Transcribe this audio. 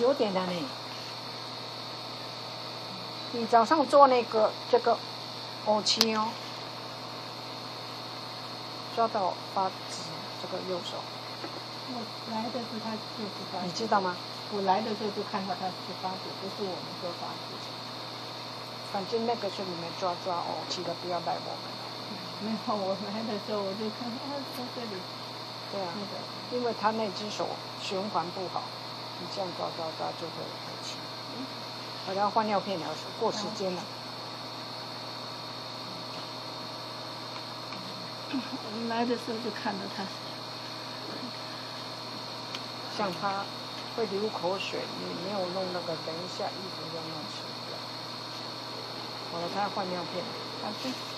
九点了呢。你早上做那个这个哦七哦，抓到发指这个右手，我来的时候他就是发紫，你知道吗？我来的时候就看到他是发指，不是我们做发指。反正那个是你们抓抓哦记得，不要赖我们。没有，我来的时候我就看到他在这里，对啊那，个因为他那只手循环不好，你这样抓抓抓就会有黑气。我要换尿片了，过时间了。我们来的时候就看到他，像他会流口水，你没有弄那个，等一下衣服要弄湿掉。好了，他要换尿片了。好的。